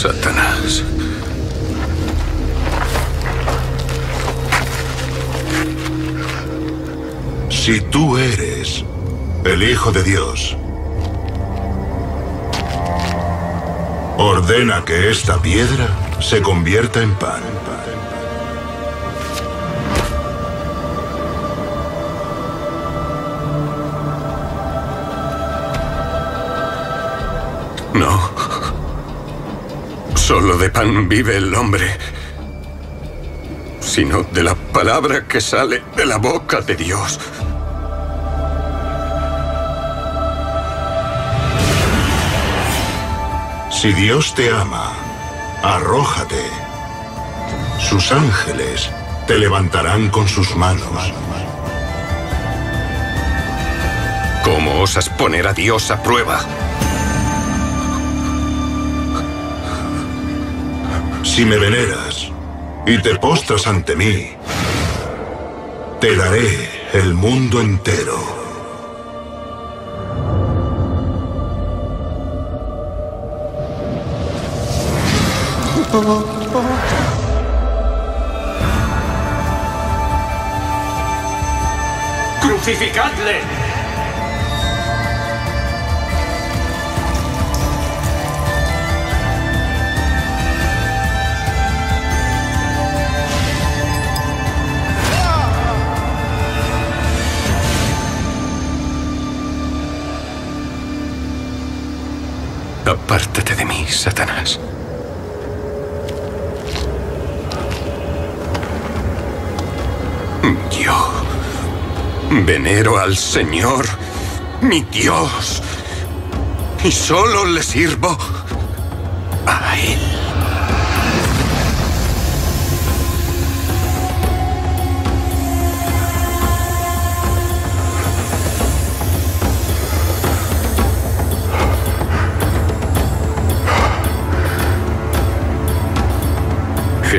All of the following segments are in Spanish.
Satanás. Si tú eres el Hijo de Dios, ordena que esta piedra se convierta en pan. No. Solo de pan vive el hombre, sino de la palabra que sale de la boca de Dios. Si Dios te ama, arrójate. Sus ángeles te levantarán con sus manos. ¿Cómo osas poner a Dios a prueba? Si me veneras y te postras ante mí, te daré el mundo entero. ¡Crucificadle! Apártate de mí, Satanás. Yo venero al Señor, mi Dios, y solo le sirvo a Él.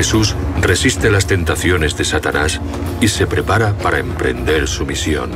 Jesús resiste las tentaciones de Satanás y se prepara para emprender su misión.